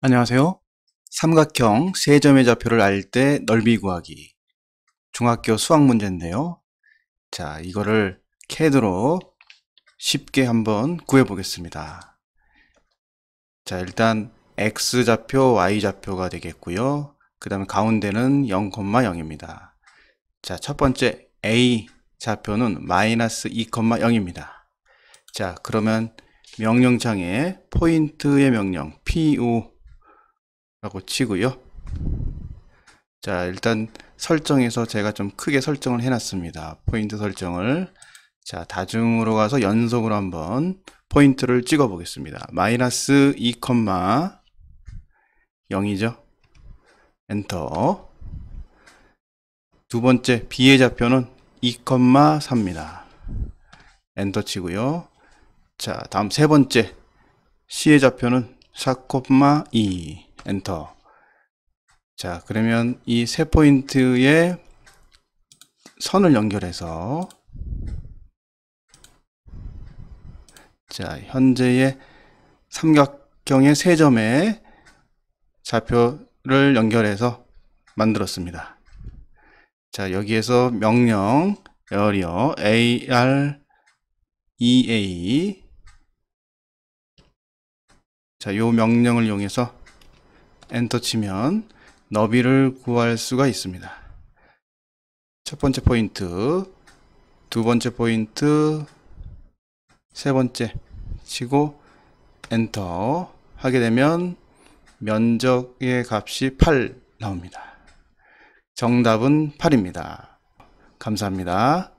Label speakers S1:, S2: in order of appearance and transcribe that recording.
S1: 안녕하세요. 삼각형 세 점의 좌표를 알 때 넓이 구하기. 중학교 수학 문제인데요. 자, 이거를 CAD로 쉽게 한번 구해 보겠습니다. 자, 일단 X 좌표, Y 좌표가 되겠고요. 그 다음에 가운데는 0,0입니다. 자, 첫 번째 A 좌표는 마이너스 2,0입니다. 자, 그러면 명령창에 포인트의 명령 PO 라고 치고요. 자, 일단 설정에서 제가 좀 크게 설정을 해놨습니다. 포인트 설정을. 자, 다중으로 가서 연속으로 한번 포인트를 찍어 보겠습니다. 마이너스 2,0이죠. 엔터. 두 번째 B의 좌표는 2,3입니다. 엔터 치고요. 자, 다음 세 번째 C의 좌표는 4,2 엔터. 자, 그러면 이 세 포인트에 선을 연결해서 자, 현재의 삼각형의 세 점의 좌표를 연결해서 만들었습니다. 자, 여기에서 명령 area AREA 자, 요 명령을 이용해서 엔터 치면 넓이를 구할 수가 있습니다. 첫 번째 포인트, 두 번째 포인트, 세 번째 치고 엔터 하게 되면 면적의 값이 8 나옵니다. 정답은 8입니다. 감사합니다.